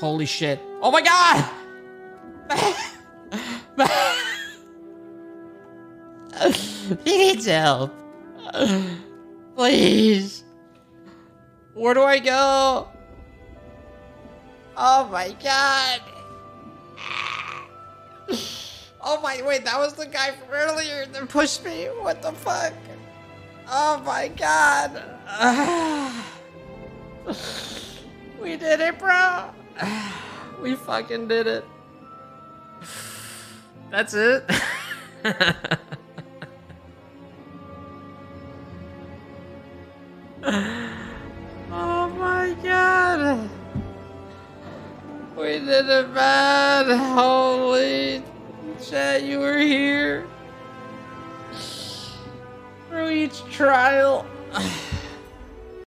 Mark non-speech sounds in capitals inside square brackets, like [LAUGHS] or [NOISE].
Holy shit. Oh my god! [LAUGHS] he needs help. Please. Where do I go? Oh my god. Oh my, wait, that was the guy from earlier that pushed me. What the fuck? Oh my god. [SIGHS] We did it, bro. [SIGHS] We fucking did it. [SIGHS] That's it. [LAUGHS] oh my god. We did it, man. Holy shit, you were here. [SIGHS] Through each trial.